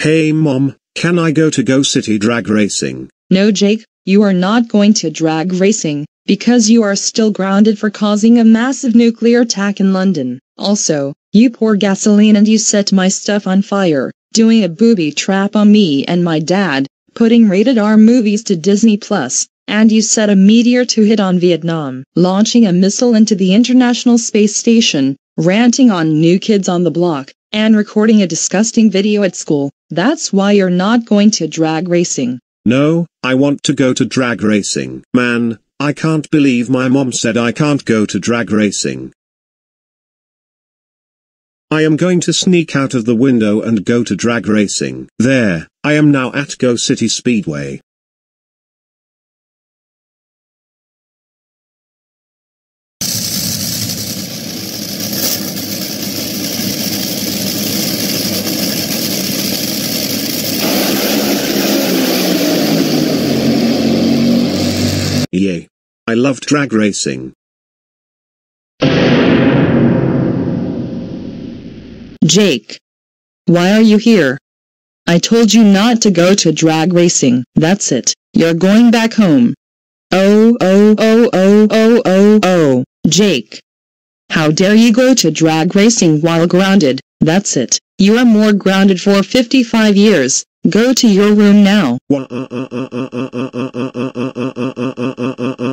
Hey mom, can I go to Go City drag racing? No Jake, you are not going to drag racing, because you are still grounded for causing a massive nuclear attack in London. Also, you pour gasoline and you set my stuff on fire, doing a booby trap on me and my dad, putting rated R movies to Disney Plus, and you set a meteor to hit on Vietnam, launching a missile into the International Space Station, ranting on New Kids on the Block, and recording a disgusting video at school. That's why you're not going to drag racing. No, I want to go to drag racing. Man, I can't believe my mom said I can't go to drag racing. I am going to sneak out of the window and go to drag racing. There, I am now at Go City Speedway. Yay. I love drag racing. Jake. Why are you here? I told you not to go to drag racing. That's it. You're going back home. Oh, oh, oh, oh, oh, oh, oh, Jake. How dare you go to drag racing while grounded? That's it. You are more grounded for 55 years. Go to your room now mm, mm, mm, mm